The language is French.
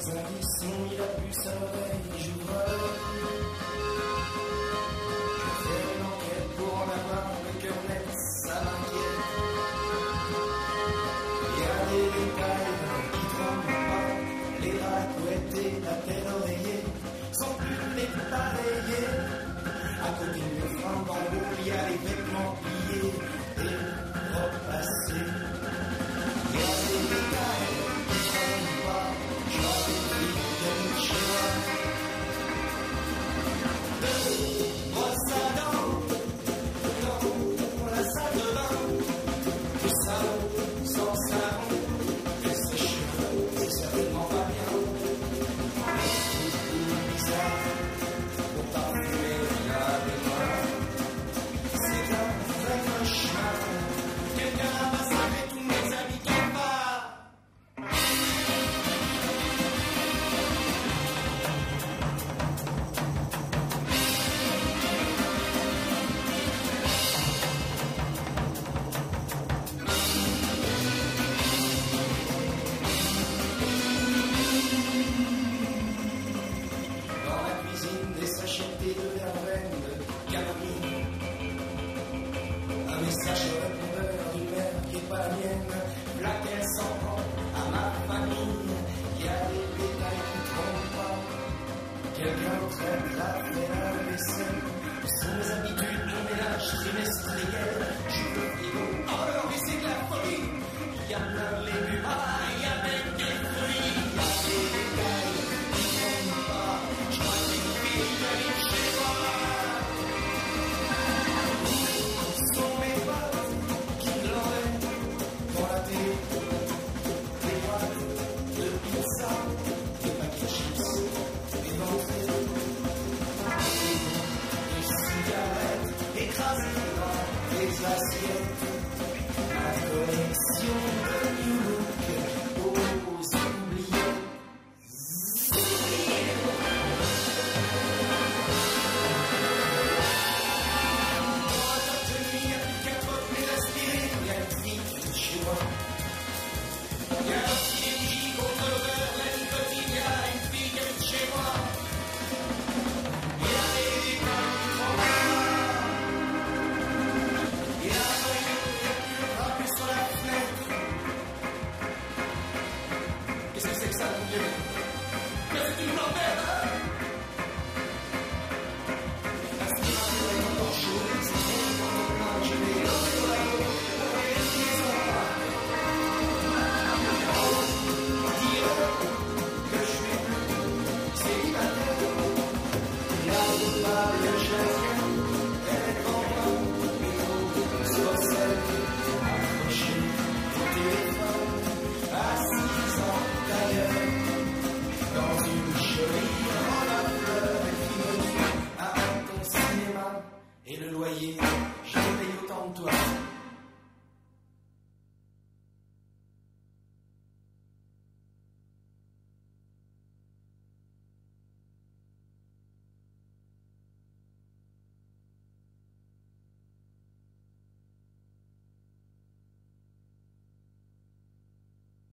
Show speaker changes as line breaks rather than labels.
Sans buisson, il a plus sa oreille, j'ouvre l'œil. Je fais une enquête pour en avoir le cœur net, ça m'inquiète. Il y a des détails qui tremblent pas, les rats couettés, la tête oreillée, sont plus les pareillés. À côté de mes fringues, en haut, les vêtements. placer, adoración. et le loyer?